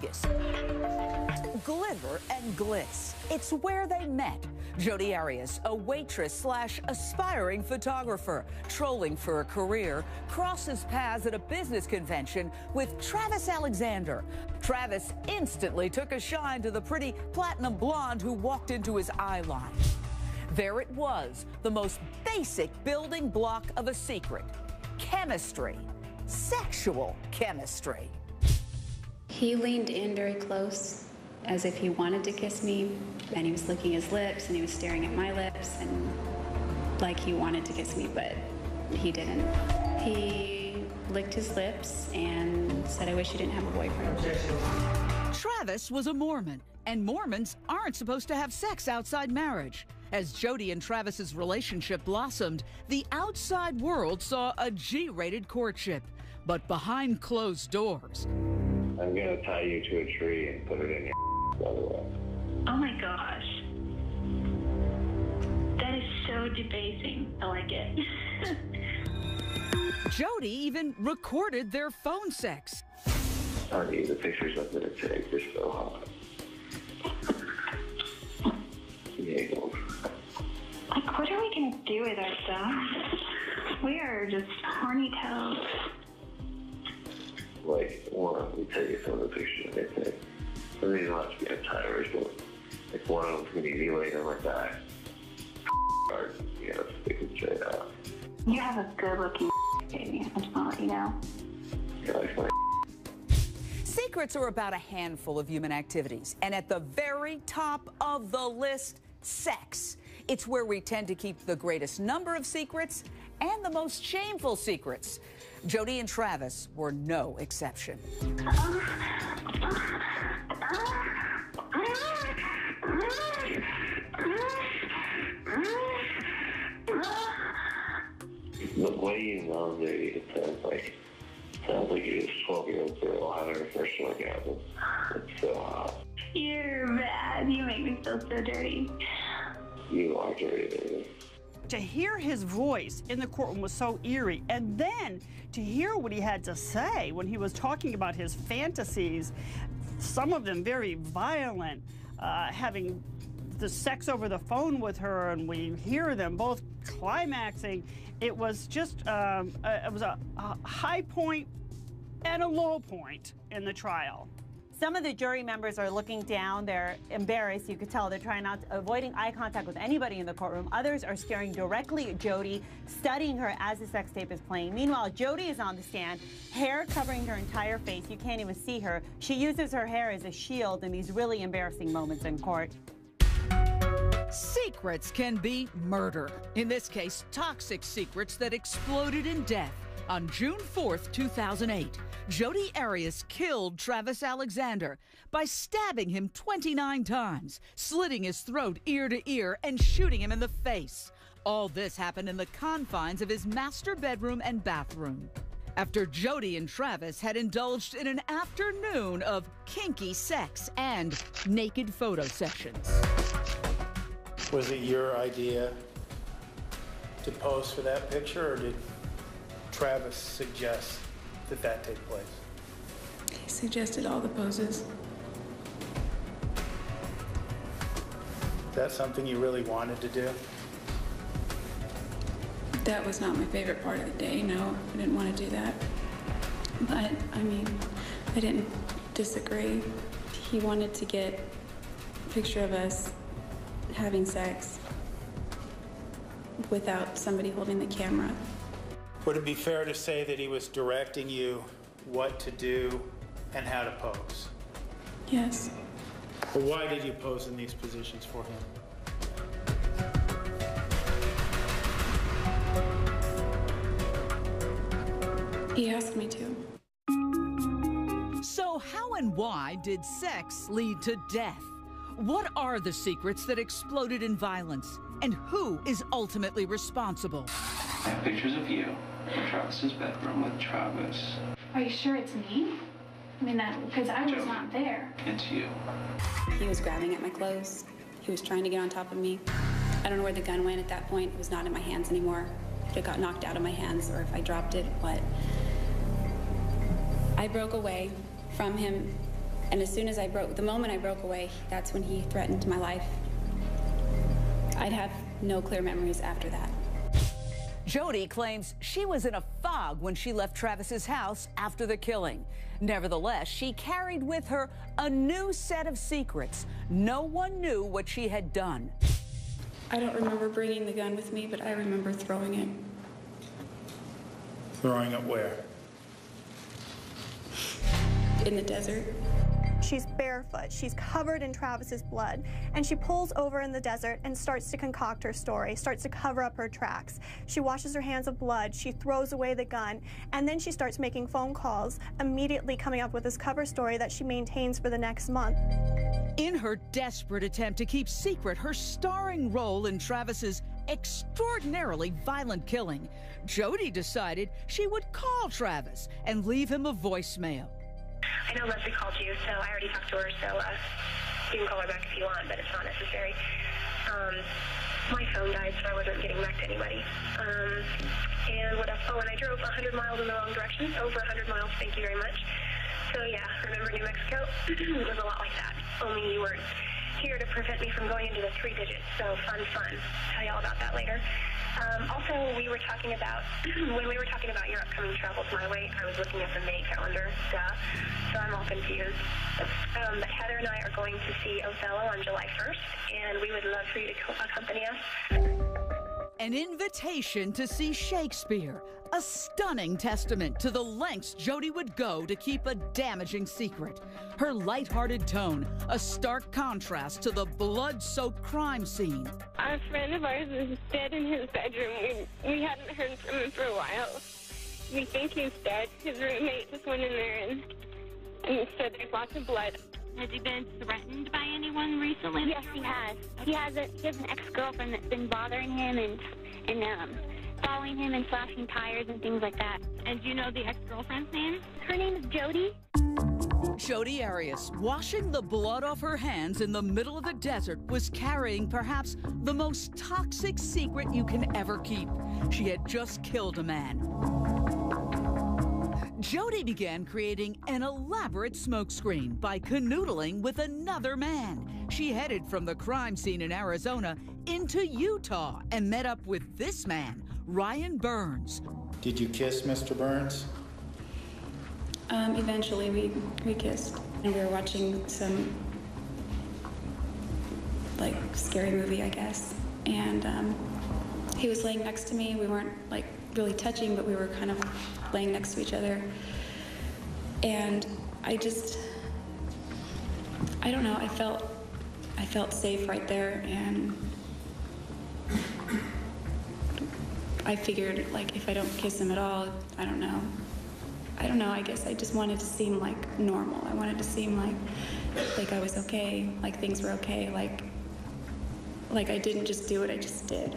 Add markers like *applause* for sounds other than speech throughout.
Vegas. Glitter and glitz. It's where they met. Jodi Arias, a waitress slash aspiring photographer, trolling for a career, crosses paths at a business convention with Travis Alexander. Travis instantly took a shine to the pretty platinum blonde who walked into his eye line. There it was, the most basic building block of a secret chemistry, sexual chemistry. He leaned in very close as if he wanted to kiss me, and he was licking his lips and he was staring at my lips and like he wanted to kiss me, but he didn't. He licked his lips and said, I wish you didn't have a boyfriend. Travis was a Mormon, and Mormons aren't supposed to have sex outside marriage. As Jodi and Travis's relationship blossomed, the outside world saw a G rated courtship. But behind closed doors, I'm going to tie you to a tree and put it in your *laughs* by the way. Oh my gosh. That is so debasing. I like it. *laughs* Jodi even recorded their phone sex. Honey, the pictures I'm going to take are so hot. *laughs* Like, what are we going to do with ourselves? We are just horny toads. Like, one, let me tell you some of the pictures I take. I mean, not to be a tyrant, but like one of them's going to be laying on my back. Or, you know, sticking straight out. You have a good looking baby. I just want to let you know. You like my Secrets are about a handful of human activities, and at the very top of the list, sex. It's where we tend to keep the greatest number of secrets and the most shameful secrets. Jodi and Travis were no exception. The way you know that it sounds like sounds like you're a 12 year old girl having her first orgasm. It's so hot. You're bad. You make me feel so dirty. You are dirty, baby. To hear his voice in the courtroom was so eerie. And then to hear what he had to say when he was talking about his fantasies, some of them very violent, uh, having the sex over the phone with her, and we hear them both climaxing. It was just, um, a, it was a, a high point and a low point in the trial. Some of the jury members are looking down. They're embarrassed. You could tell they're trying not to, avoiding eye contact with anybody in the courtroom. Others are staring directly at Jodi, studying her as the sex tape is playing. Meanwhile, Jodi is on the stand, hair covering her entire face. You can't even see her. She uses her hair as a shield in these really embarrassing moments in court. Secrets can be murder. In this case, toxic secrets that exploded in death. On June 4th, 2008, Jodi Arias killed Travis Alexander by stabbing him 29 times, slitting his throat ear to ear, and shooting him in the face. All this happened in the confines of his master bedroom and bathroom. After Jodi and Travis had indulged in an afternoon of kinky sex and naked photo sessions. Was it your idea to pose for that picture, or did Travis suggest that that take place? He suggested all the poses. Is that something you really wanted to do? That was not my favorite part of the day, no. I didn't want to do that. But, I mean, I didn't disagree. He wanted to get a picture of us having sex without somebody holding the camera. Would it be fair to say that he was directing you what to do and how to pose? Yes. But why did you pose in these positions for him? He asked me to. So, how and why did sex lead to death? What are the secrets that exploded in violence? And who is ultimately responsible? I have pictures of you in Travis's bedroom with Travis. Are you sure it's me? I mean, that because I was Joe. not there. It's you. He was grabbing at my clothes. He was trying to get on top of me. I don't know where the gun went at that point. It was not in my hands anymore. It got knocked out of my hands, or if I dropped it, what. I broke away from him And as soon as I broke, the moment I broke away, that's when he threatened my life. I'd have no clear memories after that. Jodi claims she was in a fog when she left Travis's house after the killing. Nevertheless, she carried with her a new set of secrets. No one knew what she had done. I don't remember bringing the gun with me, but I remember throwing it. Throwing it where? In the desert. She's barefoot, she's covered in Travis's blood, and she pulls over in the desert and starts to concoct her story, starts to cover up her tracks. She washes her hands of blood, she throws away the gun, and then she starts making phone calls, immediately coming up with this cover story that she maintains for the next month. In her desperate attempt to keep secret her starring role in Travis's extraordinarily violent killing, Jodi decided she would call Travis and leave him a voicemail. I know Leslie called you, so I already talked to her, so uh, you can call her back if you want, but it's not necessary. Um, my phone died, so I wasn't getting back to anybody. Um, and what else? Oh, and I drove 100 miles in the wrong direction, over 100 miles, thank you very much. So yeah, remember New Mexico? *clears throat* it was a lot like that, only you weren't here to prevent me from going into the three digits, so fun, fun. Tell you all about that later. Um, also, we were talking about, *clears throat* when we were talking about your upcoming travels my way, I was looking at the May calendar, duh, so I'm all confused. Um, but Heather and I are going to see Othello on July 1st, and we would love for you to co- accompany us. An invitation to see Shakespeare, a stunning testament to the lengths Jodi would go to keep a damaging secret. Her lighthearted tone, a stark contrast to the blood soaked crime scene. A friend of ours is dead in his bedroom. We, we hadn't heard from him for a while. We think he's dead. His roommate just went in there and, and said there's lots of blood. Has he been threatened by anyone recently? Yes, he has. He has a he has an ex-girlfriend that's been bothering him and and um following him and slashing tires and things like that. And do you know the ex-girlfriend's name? Her name is Jody. Jodi Arias, washing the blood off her hands in the middle of the desert, was carrying perhaps the most toxic secret you can ever keep. She had just killed a man. Jodi began creating an elaborate smokescreen by canoodling with another man. She headed from the crime scene in Arizona into Utah and met up with this man, Ryan Burns. Did you kiss Mr. Burns? Um, eventually, we, we kissed, and we were watching some like scary movie, I guess. And um, he was laying next to me. We weren't like really touching, but we were kind of laying next to each other. And I just, I don't know. I felt, I felt safe right there, and I figured like if I don't kiss him at all, I don't know. I don't know. I guess I just wanted to seem like normal. I wanted to seem like like I was okay, like things were okay, like like I didn't just do what I just did.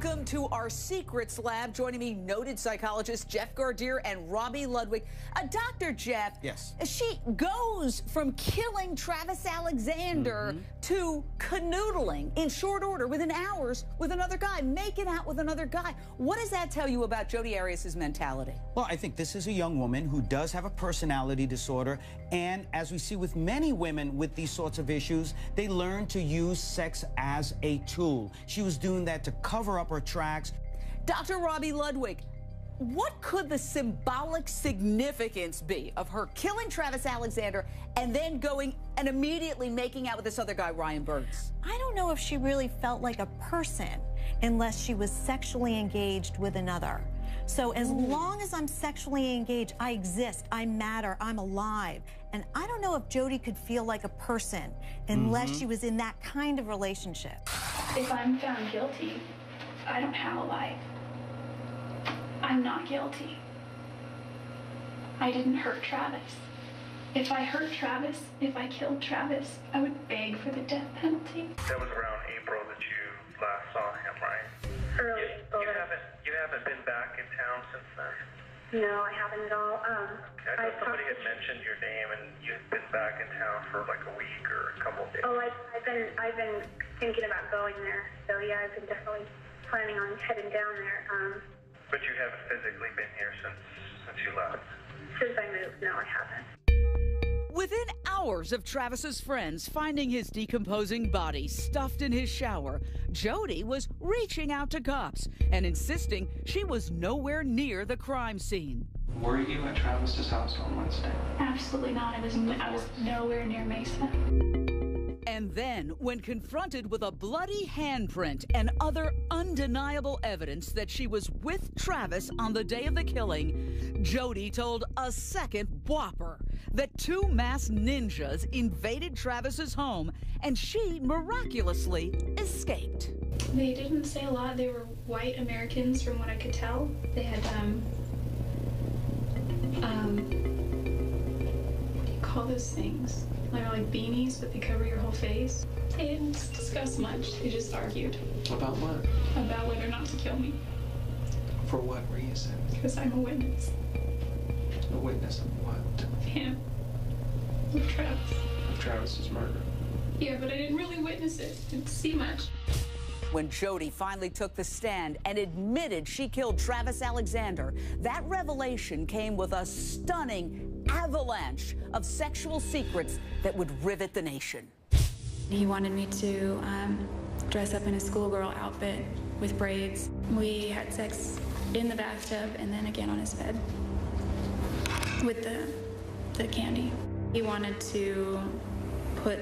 Welcome to our secrets lab. Joining me, noted psychologist Jeff Gardere and Robi Ludwig. Uh, Dr. Jeff. Yes. She goes from killing Travis Alexander to canoodling in short order within hours with another guy, making out with another guy. What does that tell you about Jodi Arias' mentality? Well, I think this is a young woman who does have a personality disorder. And as we see with many women with these sorts of issues, they learn to use sex as a tool. She was doing that to cover up her tracks. Dr. Robi Ludwig, what could the symbolic significance be of her killing Travis Alexander and then going and immediately making out with this other guy, Ryan Burns? I don't know if she really felt like a person unless she was sexually engaged with another. So as long as I'm sexually engaged, I exist, I matter, I'm alive. And I don't know if Jodi could feel like a person unless Mhm. she was in that kind of relationship. If I'm found guilty, I don't have a life. I'm not guilty. I didn't hurt Travis. If I hurt Travis, if I killed Travis, I would beg for the death penalty. That was around April that you last saw him, right? Early You, you haven't you haven't been back in town since then. No, I haven't at all. Um, I thought somebody had mentioned your name and you'd been back in town for like a week or a couple of days. Oh, I, I've been I've been thinking about going there. So yeah, I've been definitely planning on heading down there. Um, But you haven't physically been here since since you left? Since I moved, no, I haven't. Within hours of Travis's friends finding his decomposing body stuffed in his shower, Jodi was reaching out to cops and insisting she was nowhere near the crime scene. Were you at Travis's house on Wednesday? Absolutely not. I was, I was nowhere near Mesa. And then, when confronted with a bloody handprint and other undeniable evidence that she was with Travis on the day of the killing, Jodi told a second whopper that two masked ninjas invaded Travis's home and she miraculously escaped. They didn't say a lot. They were white Americans, from what I could tell. They had, um, um, what do you call those things? Like, like beanies, but they cover your whole face. They didn't discuss much. They just argued About what? about whether or not to kill me For what reason? because I'm a witness A witness of what? of him, of Travis. Of Travis's murder. Yeah, but I didn't really witness it. Didn't see much. When Jodi finally took the stand and admitted she killed Travis Alexander, that revelation came with a stunning avalanche of sexual secrets that would rivet the nation. He wanted me to um, dress up in a schoolgirl outfit with braids. We had sex in the bathtub and then again on his bed with the, the candy. He wanted to put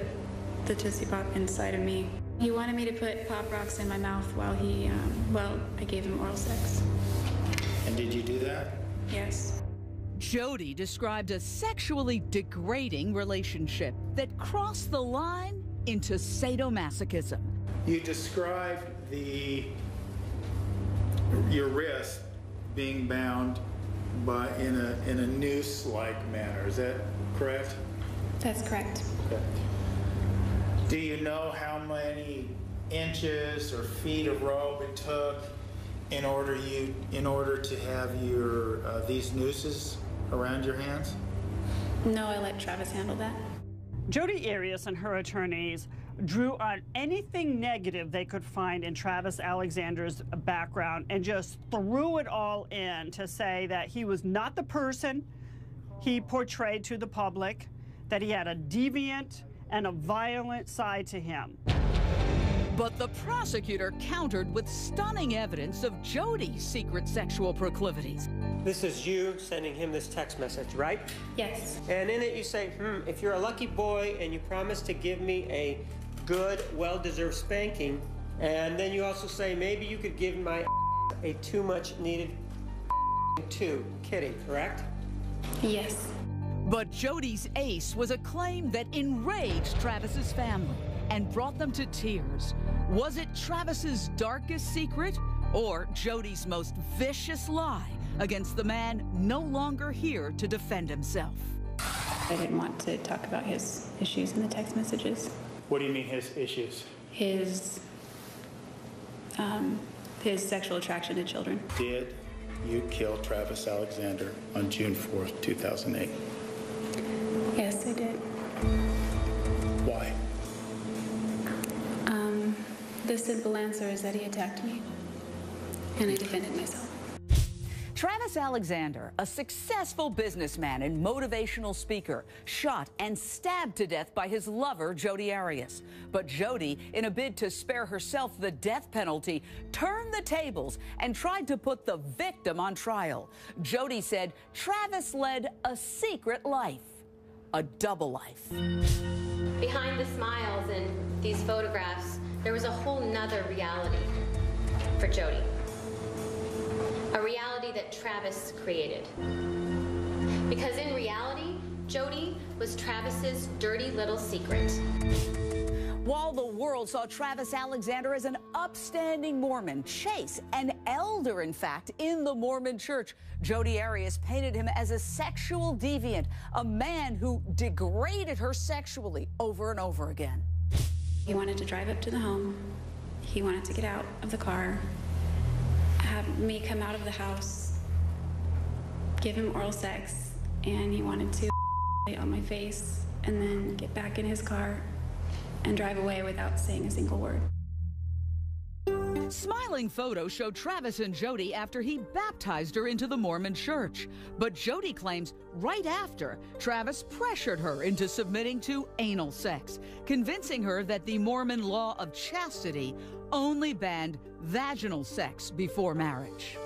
the Tootsie Pop inside of me. He wanted me to put Pop Rocks in my mouth while he, um, well, I gave him oral sex. And did you do that? Yes. Jodi described a sexually degrading relationship that crossed the line into sadomasochism. You described the your wrist being bound by in a in a noose-like manner. Is that correct? That's correct. Okay. Do you know how many inches or feet of rope it took in order you in order to have your uh, these nooses around your hands? No, I let Travis handle that. Jodi Arias and her attorneys drew on anything negative they could find in Travis Alexander's background and just threw it all in to say that he was not the person he portrayed to the public, that he had a deviant and a violent side to him. But the prosecutor countered with stunning evidence of Jodi's secret sexual proclivities. This is you sending him this text message, right? Yes. And in it you say, hmm, if you're a lucky boy and you promise to give me a good, well-deserved spanking, and then you also say maybe you could give my a too much needed too. Kidding, correct? Yes. But Jodi's ace was a claim that enraged Travis's family and brought them to tears. Was it Travis's darkest secret or Jodi's most vicious lie against the man no longer here to defend himself? I didn't want to talk about his issues in the text messages. What do you mean his issues? His um, his sexual attraction to children. Did you kill Travis Alexander on June 4th, 2008? Simple answer is that he attacked me, and I defended myself. Travis Alexander, a successful businessman and motivational speaker, shot and stabbed to death by his lover, Jodi Arias. But Jodi, in a bid to spare herself the death penalty, turned the tables and tried to put the victim on trial. Jodi said Travis led a secret life, a double life. Behind the smiles in these photographs, there was a whole nother reality for Jodi. A reality that Travis created. Because in reality, Jodi was Travis's dirty little secret. While the world saw Travis Alexander as an upstanding Mormon, Chase, an elder, in fact, in the Mormon church, Jodi Arias painted him as a sexual deviant, a man who degraded her sexually over and over again. He wanted to drive up to the home. He wanted to get out of the car, have me come out of the house, give him oral sex, and he wanted to *laughs* on my face and then get back in his car and drive away without saying a single word. Smiling photos show Travis and Jodi after he baptized her into the Mormon church. But Jodi claims right after, Travis pressured her into submitting to anal sex, convincing her that the Mormon law of chastity only banned vaginal sex before marriage.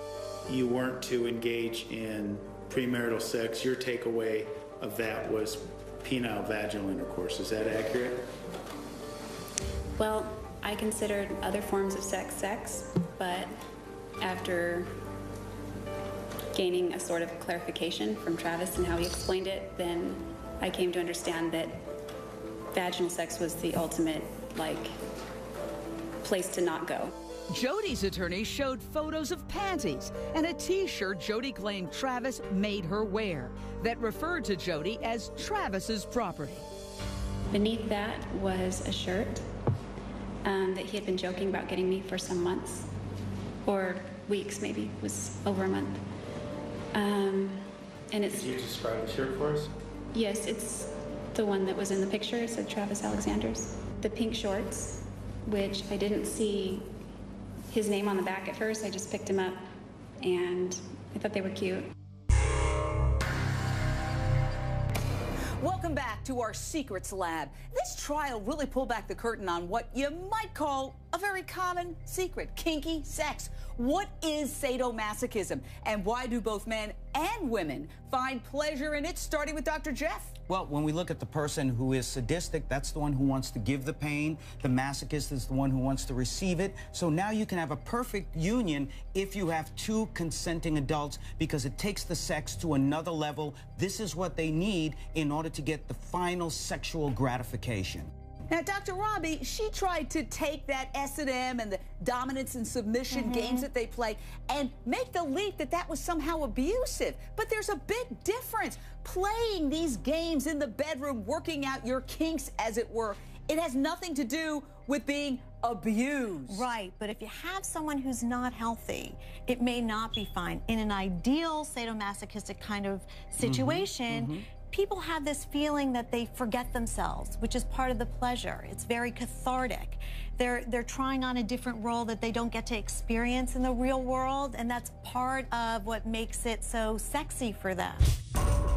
You weren't to engage in premarital sex. Your takeaway of that was penile vaginal intercourse. Is that accurate? Well, I considered other forms of sex sex, but after gaining a sort of clarification from Travis and how he explained it, then I came to understand that vaginal sex was the ultimate, like, place to not go. Jodi's attorney showed photos of panties and a t shirt Jodi claimed Travis made her wear that referred to Jodi as Travis's property. Beneath that was a shirt um, that he had been joking about getting me for some months or weeks, maybe it was over a month. Um, and it's Could you describe the shirt for us? yes, it's the one that was in the picture. It said Travis Alexander's. The pink shorts, which I didn't see his name on the back at first. I just picked him up, and I thought they were cute. Welcome back to our Secrets Lab. This trial really pulled back the curtain on what you might call a very common secret kinky sex. What is sadomasochism, and why do both men and women find pleasure in it? Starting with Dr. Jeff. Well, when we look at the person who is sadistic, that's the one who wants to give the pain. The masochist is the one who wants to receive it. So now you can have a perfect union if you have two consenting adults because it takes the sex to another level. This is what they need in order to get the final sexual gratification. Now, Dr. Robi, she tried to take that S&M and the dominance and submission Mhm. games that they play and make the leap that that was somehow abusive. But there's a big difference. Playing these games in the bedroom, working out your kinks, as it were, it has nothing to do with being abused. Right, but if you have someone who's not healthy, it may not be fine. In an ideal sadomasochistic kind of situation, mhm. People have this feeling that they forget themselves, which is part of the pleasure. It's very cathartic. They're they're trying on a different role that they don't get to experience in the real world, and that's part of what makes it so sexy for them.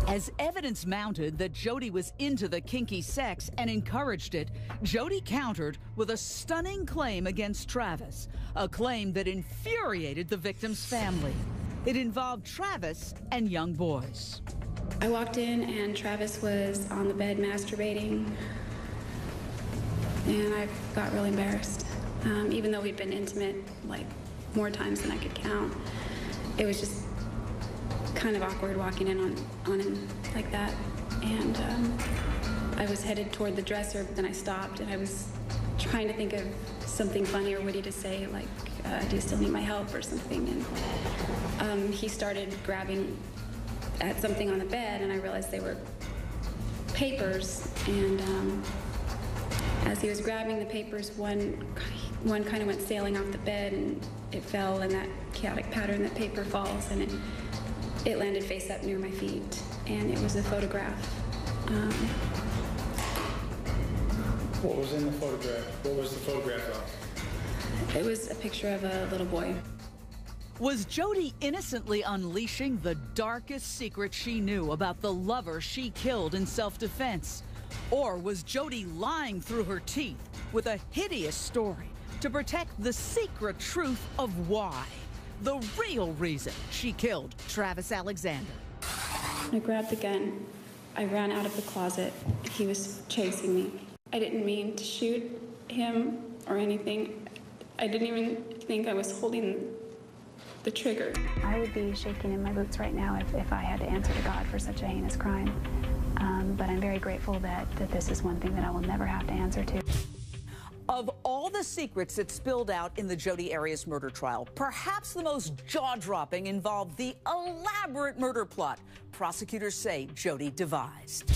As evidence mounted that Jodi was into the kinky sex and encouraged it, Jodi countered with a stunning claim against Travis, a claim that infuriated the victim's family. It involved Travis and young boys. I walked in and Travis was on the bed masturbating, and I got really embarrassed. Um, even though we'd been intimate like more times than I could count, it was just kind of awkward walking in on, on him like that. And um, I was headed toward the dresser, but then I stopped and I was trying to think of something funny or witty to say, like, uh, do you still need my help or something? And um, he started grabbing at something on the bed, and I realized they were papers. And um, as he was grabbing the papers, one one kind of went sailing off the bed, and it fell in that chaotic pattern that paper falls, and it it landed face up near my feet, and it was a photograph. Um, What was in the photograph? What was the photograph of? it was a picture of a little boy. Was Jodi innocently unleashing the darkest secret she knew about the lover she killed in self defense? Or was Jodi lying through her teeth with a hideous story to protect the secret truth of why? The real reason she killed Travis Alexander. I grabbed the gun. I ran out of the closet. He was chasing me. I didn't mean to shoot him or anything. I didn't even think I was holding the trigger. I would be shaking in my boots right now if, if I had to answer to God for such a heinous crime. Um, but I'm very grateful that, that this is one thing that I will never have to answer to. Of all the secrets that spilled out in the Jodi Arias murder trial, perhaps the most jaw dropping involved the elaborate murder plot prosecutors say Jodi devised.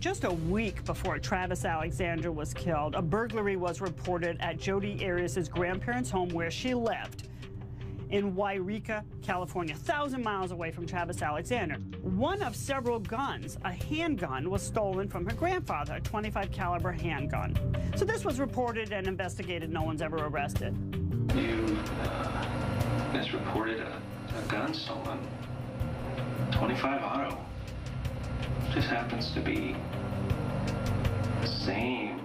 Just a week before Travis Alexander was killed, a burglary was reported at Jodi Arias' grandparents' home where she lived in Yreka, California, 1,000 miles away from Travis Alexander. One of several guns, a handgun, was stolen from her grandfather, a 25 caliber handgun. So this was reported and investigated. No one's ever arrested. You uh, has reported a, a gun stolen. 25 auto. Just happens to be the same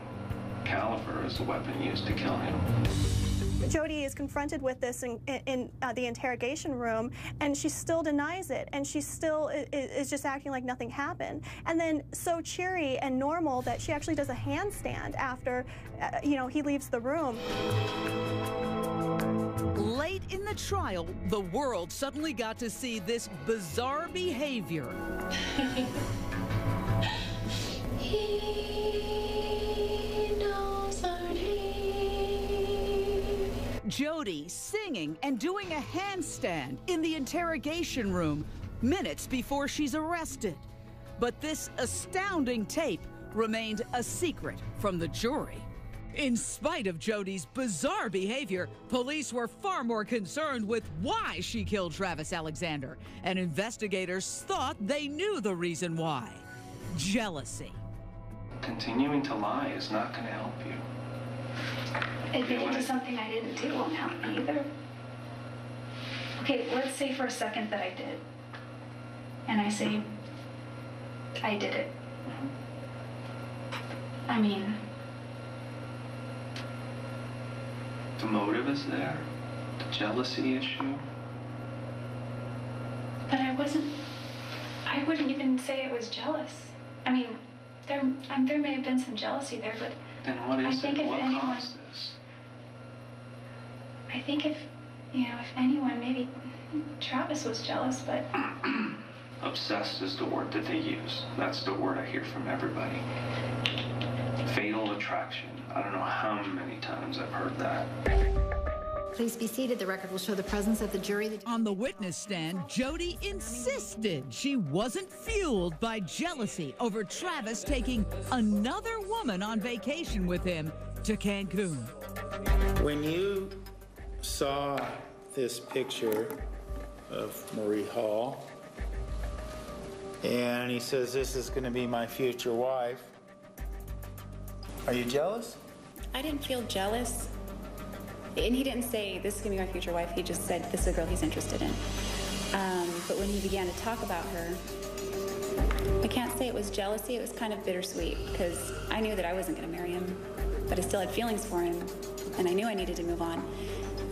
caliber as the weapon used to kill him. Jodi is confronted with this in, in, in uh, the interrogation room, and she still denies it, and she still is, is, just acting like nothing happened. And then so cheery and normal that she actually does a handstand after, uh, you know, he leaves the room. Late in the trial, the world suddenly got to see this bizarre behavior. *laughs* Jodi singing and doing a handstand in the interrogation room minutes before she's arrested. But this astounding tape remained a secret from the jury. In spite of Jodi's bizarre behavior, police were far more concerned with why she killed Travis Alexander, and investigators thought they knew the reason why jealousy. Continuing to lie is not going to help you. Admitting to something I didn't do won't help me either. Okay, let's say for a second that I did. And I say, I did it. I mean, The motive is there. The jealousy issue. but I wasn't, I wouldn't even say it was jealous. I mean, there, um, there may have been some jealousy there, but Then what I is think it? if What anyone-? I think if, you know, if anyone, maybe Travis was jealous, but *clears throat* Obsessed is the word that they use. That's the word I hear from everybody. Fatal attraction. I don't know how many times I've heard that. Please be seated. The record will show the presence of the jury. On the witness stand, Jodi insisted she wasn't fueled by jealousy over Travis taking another woman on vacation with him to Cancun. When you saw this picture of Mimi Hall, and he says, This is going to be my future wife, are you jealous? I didn't feel jealous. And he didn't say, this is going to be my future wife. He just said, this is a girl he's interested in. Um, but when he began to talk about her, I can't say it was jealousy. It was kind of bittersweet because I knew that I wasn't going to marry him, but I still had feelings for him, and I knew I needed to move on.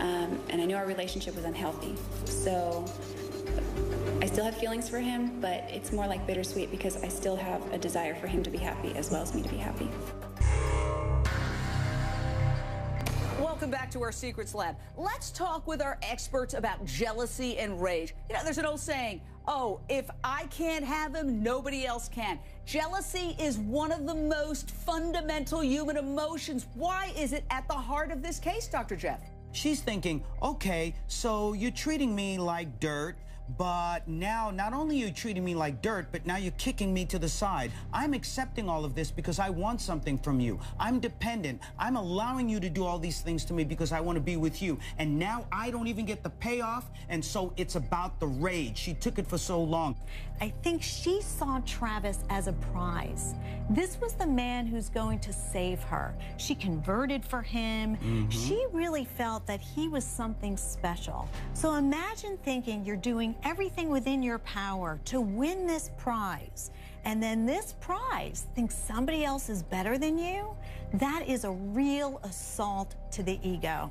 Um, and I knew our relationship was unhealthy. So I still have feelings for him, but it's more like bittersweet because I still have a desire for him to be happy as well as me to be happy. Welcome back to our Secrets Lab. Let's talk with our experts about jealousy and rage. You know, there's an old saying, oh, if I can't have him, nobody else can. Jealousy is one of the most fundamental human emotions. Why is it at the heart of this case, Dr. Jeff? She's thinking, okay, so you're treating me like dirt, but now not only are you treating me like dirt, but now you're kicking me to the side. I'm accepting all of this because I want something from you. I'm dependent. I'm allowing you to do all these things to me because I want to be with you. And now I don't even get the payoff, and so it's about the rage. She took it for so long. I think she saw Travis as a prize. This was the man who's going to save her. She converted for him. Mhm. She really felt that he was something special. So imagine thinking you're doing everything within your power to win this prize. And then this prize thinks somebody else is better than you. That is a real assault to the ego.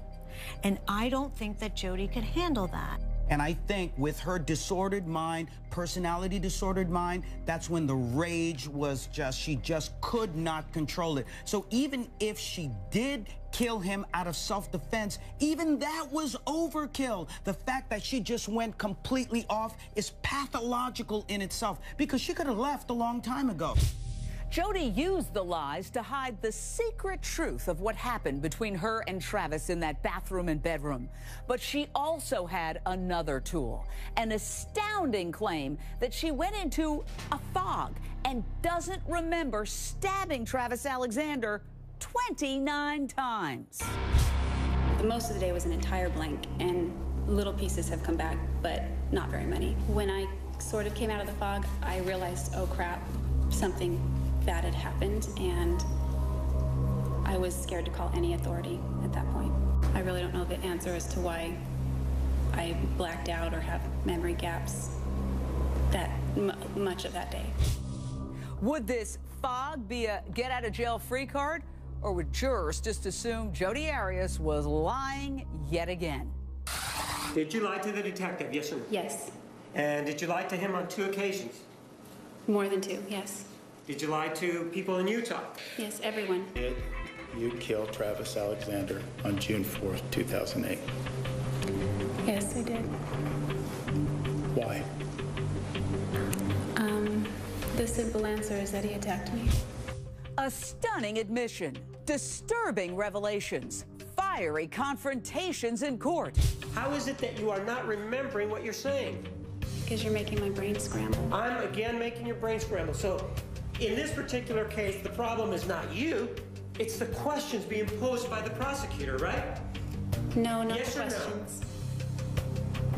And I don't think that Jodi could handle that. And I think with her disordered mind, personality disordered mind, that's when the rage was just, she just could not control it. So even if she did kill him out of self defense, even that was overkill. The fact that she just went completely off is pathological in itself because she could have left a long time ago. Jodi used the lies to hide the secret truth of what happened between her and Travis in that bathroom and bedroom. But she also had another tool, an astounding claim that she went into a fog and doesn't remember stabbing Travis Alexander 29 times. Most of the day was an entire blank, and little pieces have come back, but not very many. When I sort of came out of the fog, I realized, oh crap, something bad had happened, and I was scared to call any authority at that point. I really don't know the answer as to why I blacked out or have memory gaps that m- much of that day. Would this fog be a get out of jail free card? Or would jurors just assume Jodi Arias was lying yet again? Did you lie to the detective, yes or no? Yes. And did you lie to him on two occasions? More than two, yes. Did you lie to people in Utah? Yes, everyone. Did you kill Travis Alexander on June 4th, 2008? Yes, I did. Why? Um, the simple answer is that he attacked me. A stunning admission, disturbing revelations, fiery confrontations in court. How is it that you are not remembering what you're saying? Because you're making my brain scramble. I'm again making your brain scramble. So, in this particular case, the problem is not you, it's the questions being posed by the prosecutor, right? No, not Yes the or no? questions.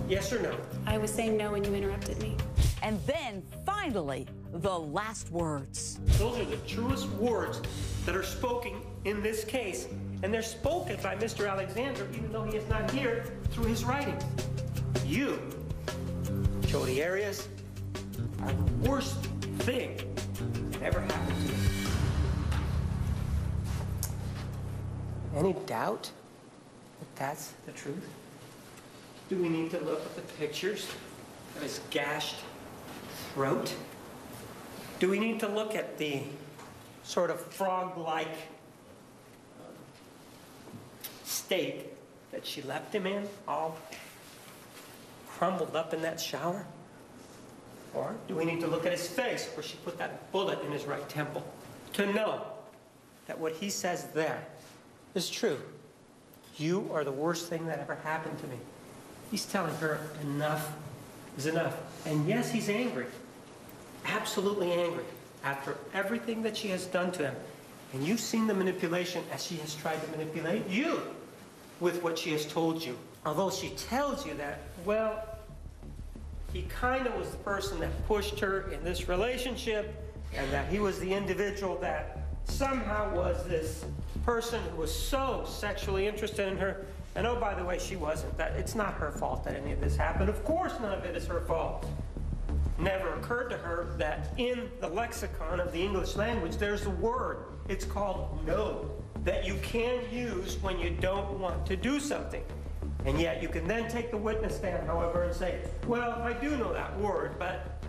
Yes or no? I was saying no when you interrupted me. And then, finally, the last words. Those are the truest words that are spoken in this case. And they're spoken by Mr. Alexander, even though he is not here, through his writing. You, Jodi Arias, are the worst thing that ever happened to me. Any doubt that that's the truth? Do we need to look at the pictures of his gashed throat? Do we need to look at the sort of frog-like um, state that she left him in, all crumbled up in that shower? Or do we need to look at his face where she put that bullet in his right temple to know that what he says there is true? You are the worst thing that ever happened to me. He's telling her enough is enough. And yes, he's angry absolutely angry after everything that she has done to him. And you've seen the manipulation as she has tried to manipulate you with what she has told you. Although she tells you that, well, he kind of was the person that pushed her in this relationship and that he was the individual that somehow was this person who was so sexually interested in her. And oh, by the way, she wasn't. That It's not her fault that any of this happened. Of course, none of it is her fault never occurred to her that in the lexicon of the English language, there's a word. It's called no, that you can use when you don't want to do something. And yet you can then take the witness stand, however, and say, well, I do know that word, but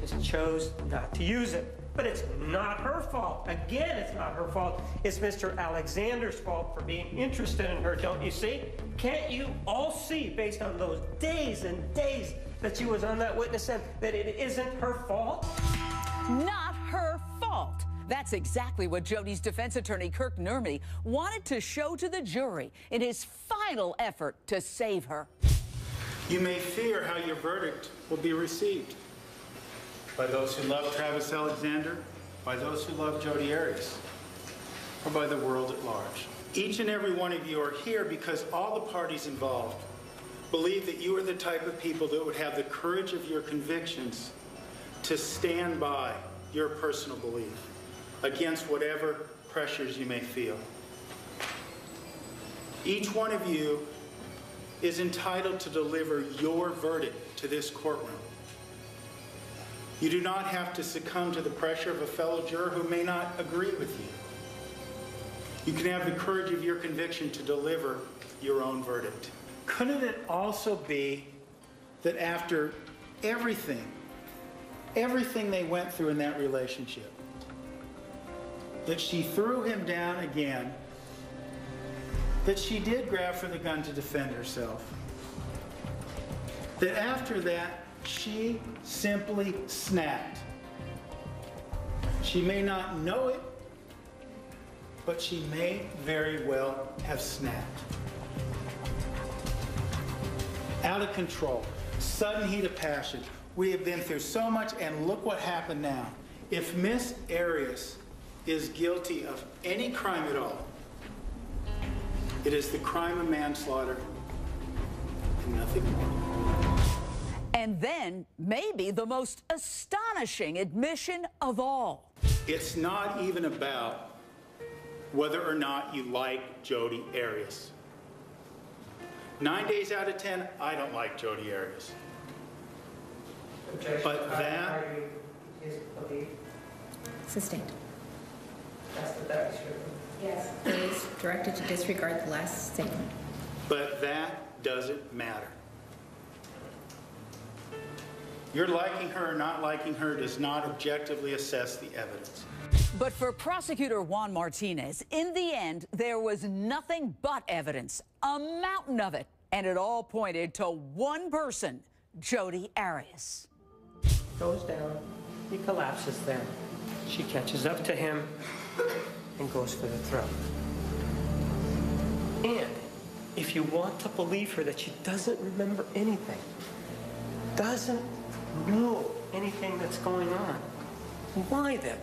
just chose not to use it. But it's not her fault. Again, it's not her fault. It's Mr. Alexander's fault for being interested in her, don't you see? Can't you all see, based on those days and days that she was on that witness stand, that it isn't her fault? Not her fault. That's exactly what Jodi's defense attorney, Kirk Nurmi, wanted to show to the jury in his final effort to save her. You may fear how your verdict will be received by those who love Travis Alexander, by those who love Jodi Arias, or by the world at large. Each and every one of you are here because all the parties involved believe that you are the type of people that would have the courage of your convictions to stand by your personal belief against whatever pressures you may feel. Each one of you is entitled to deliver your verdict to this courtroom. You do not have to succumb to the pressure of a fellow juror who may not agree with you. You can have the courage of your conviction to deliver your own verdict. Couldn't it also be that after everything, everything they went through in that relationship, that she threw him down again, that she did grab for the gun to defend herself, that after that, she simply snapped. She may not know it, but she may very well have snapped. Out of control, sudden heat of passion. We have been through so much, and look what happened now. If Miss Arias is guilty of any crime at all, it is the crime of manslaughter and nothing more. And then, maybe the most astonishing admission of all. It's not even about whether or not you like Jodi Arias. Nine days out of 10, I don't like Jodi Arias. But that, Sustained. That's the third Yes. It is directed to disregard the last statement. but that doesn't matter. Your liking her or not liking her does not objectively assess the evidence. But for prosecutor Juan Martinez, in the end, there was nothing but evidence, a mountain of it, and it all pointed to one person, Jodi Arias. Goes down, he collapses there. She catches up to him and goes for the throat. And if you want to believe her that she doesn't remember anything, doesn't know anything that's going on, why then?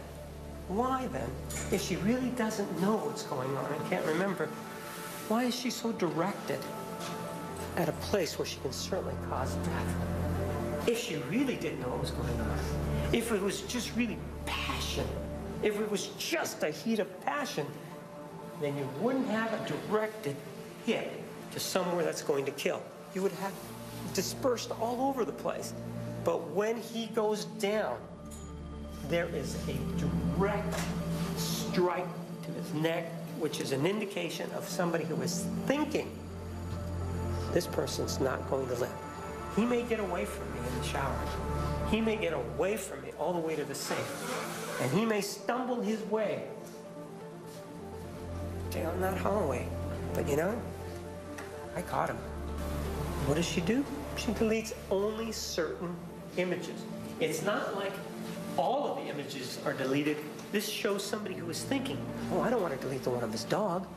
Why then, if she really doesn't know what's going on and can't remember, why is she so directed at a place where she can certainly cause death? If she really didn't know what was going on, if it was just really passion, if it was just a heat of passion, then you wouldn't have a directed hit to somewhere that's going to kill. You would have dispersed all over the place. But when he goes down, there is a direct strike to his neck, which is an indication of somebody who is thinking this person's not going to live. He may get away from me in the shower. He may get away from me all the way to the sink. And he may stumble his way down that hallway. But you know, I caught him. What does she do? She deletes only certain images. It's not like all of the images are deleted. This shows somebody who is thinking, oh, I don't want to delete the one of this dog.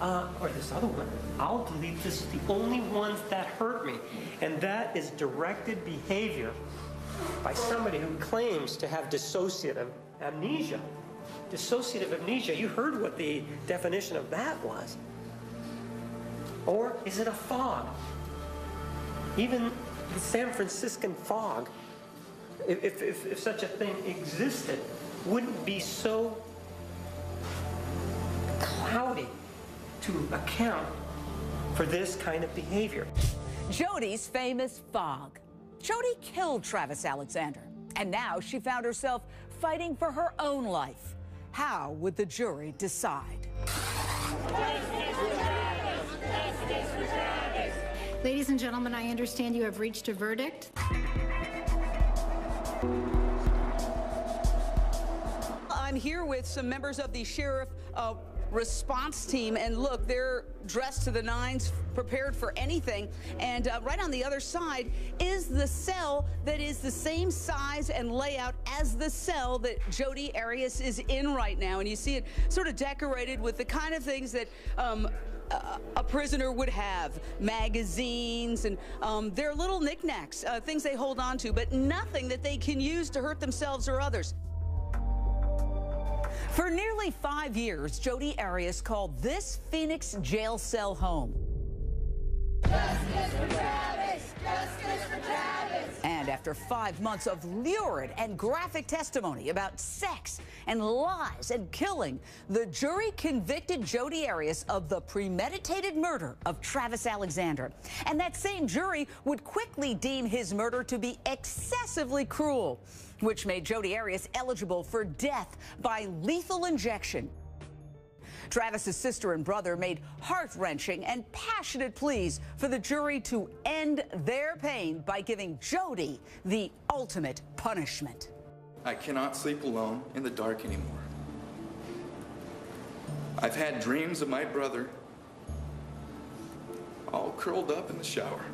Uh, or this other one. I'll delete this, the only ones that hurt me. And that is directed behavior by somebody who claims to have dissociative amnesia. Dissociative amnesia, you heard what the definition of that was. Or is it a fog? Even the San Franciscan fog, if, if, if, such a thing existed, wouldn't be so cloudy to account for this kind of behavior. Jodi's famous fog. Jodi killed Travis Alexander, and now she found herself fighting for her own life. How would the jury decide? Ladies and gentlemen, I understand you have reached a verdict. I'm here with some members of the sheriff uh, response team, and look, they're dressed to the nines, prepared for anything. And uh, right on the other side is the cell that is the same size and layout as the cell that Jodi Arias is in right now. And you see it sort of decorated with the kind of things that um, a- a prisoner would have magazines and um, their little knickknacks, uh, things they hold on to, but nothing that they can use to hurt themselves or others. For nearly five years, Jodi Arias called this Phoenix jail cell home. And after five months of lurid and graphic testimony about sex and lies and killing, the jury convicted Jodi Arias of the premeditated murder of Travis Alexander. And that same jury would quickly deem his murder to be excessively cruel, which made Jodi Arias eligible for death by lethal injection. Travis's sister and brother made heart-wrenching and passionate pleas for the jury to end their pain by giving Jodi the ultimate punishment. I cannot sleep alone in the dark anymore. I've had dreams of my brother all curled up in the shower,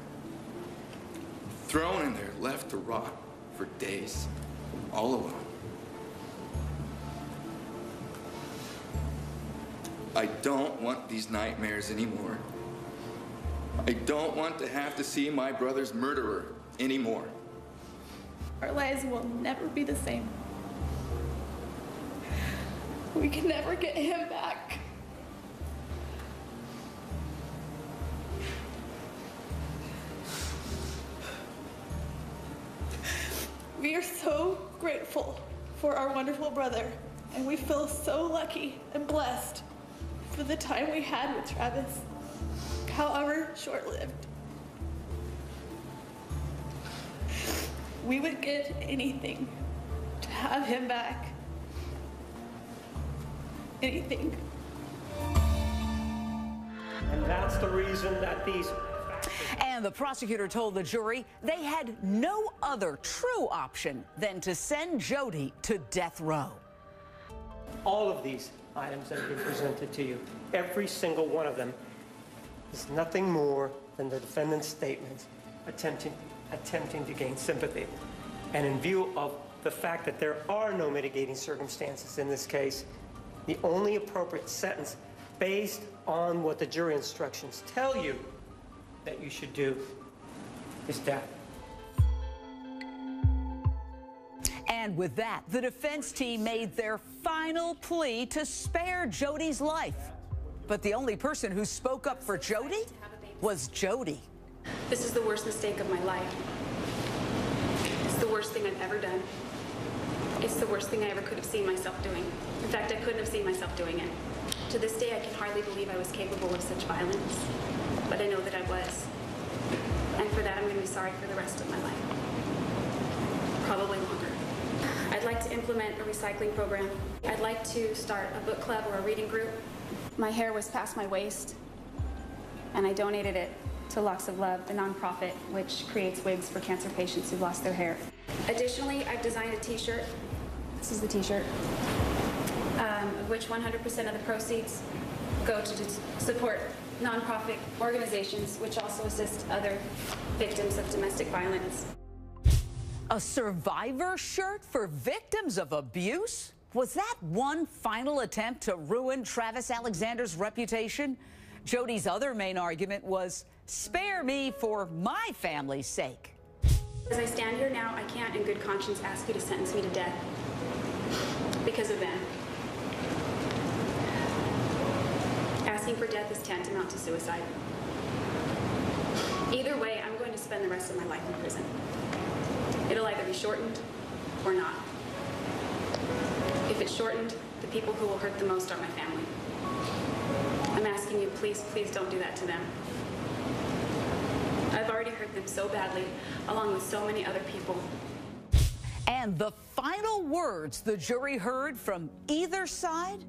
thrown in there, left to rot for days, all of them. I don't want these nightmares anymore. I don't want to have to see my brother's murderer anymore. Our lives will never be the same. We can never get him back. We are so grateful for our wonderful brother, and we feel so lucky and blessed for the time we had with Travis. however short lived. We would give anything to have him back. Anything. And that's the reason that these And the prosecutor told the jury they had no other true option than to send Jodi to death row. all of these items that have been presented to you, every single one of them, is nothing more than the defendant's statements attempting, attempting to gain sympathy. And in view of the fact that there are no mitigating circumstances in this case, the only appropriate sentence based on what the jury instructions tell you that you should do is death. And with that, the defense team made their final plea to spare Jodi's life. But the only person who spoke up for Jodi was Jodi. This is the worst mistake of my life. It's the worst thing I've ever done. It's the worst thing I ever could have seen myself doing. In fact, I couldn't have seen myself doing it. To this day, I can hardly believe I was capable of such violence. But I know that I was. And for that, I'm going to be sorry for the rest of my life. Probably longer. I'd like to implement a recycling program. I'd like to start a book club or a reading group. My hair was past my waist, and I donated it to Locks of Love, the nonprofit which creates wigs for cancer patients who've lost their hair. Additionally, I've designed a t-shirt. This is the t-shirt, um, which 100% of the proceeds go to support nonprofit organizations which also assist other victims of domestic violence. A survivor shirt for victims of abuse? Was that one final attempt to ruin Travis Alexander's reputation? Jodi's other main argument was spare me for my family's sake. As I stand here now, I can't in good conscience ask you to sentence me to death because of them. Asking for death is tantamount to suicide. Either way, I'm going to spend the rest of my life in prison. It'll either be shortened or not. If it's shortened, the people who will hurt the most are my family. I'm asking you, please, please don't do that to them. I've already hurt them so badly, along with so many other people. And the final words the jury heard from either side?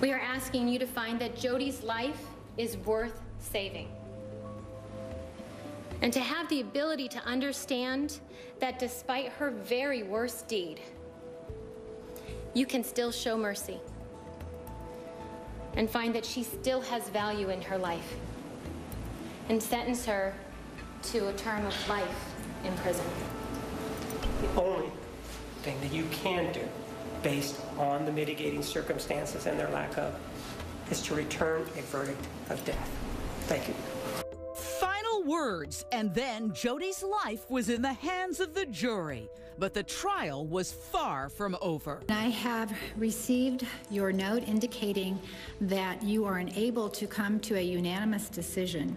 We are asking you to find that Jodi's life is worth saving. And to have the ability to understand that despite her very worst deed, you can still show mercy and find that she still has value in her life and sentence her to a term of life in prison. The only thing that you can do, based on the mitigating circumstances and their lack of, is to return a verdict of death. Thank you. Final words, and then Jodi's life was in the hands of the jury. But the trial was far from over. I have received your note indicating that you are unable to come to a unanimous decision.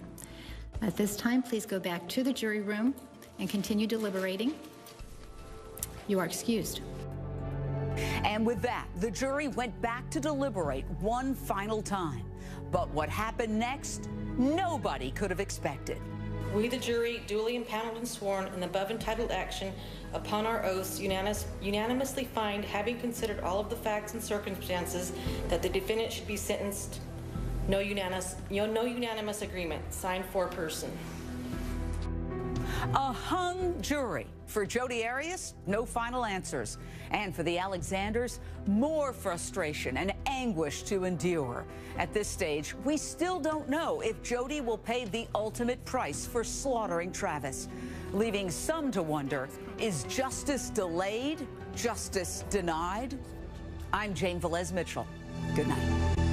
At this time, please go back to the jury room and continue deliberating. You are excused. And with that, the jury went back to deliberate one final time. But what happened next, nobody could have expected. We, the jury, duly impaneled and sworn in the above entitled action upon our oaths, unanimous, unanimously find, having considered all of the facts and circumstances, that the defendant should be sentenced. No unanimous, no, no unanimous agreement. Signed for person. A hung jury. For Jodi Arias, no final answers. And for the Alexanders, more frustration and anguish to endure. At this stage, we still don't know if Jodi will pay the ultimate price for slaughtering Travis, leaving some to wonder is justice delayed? Justice denied? I'm Jane Velez Mitchell. Good night.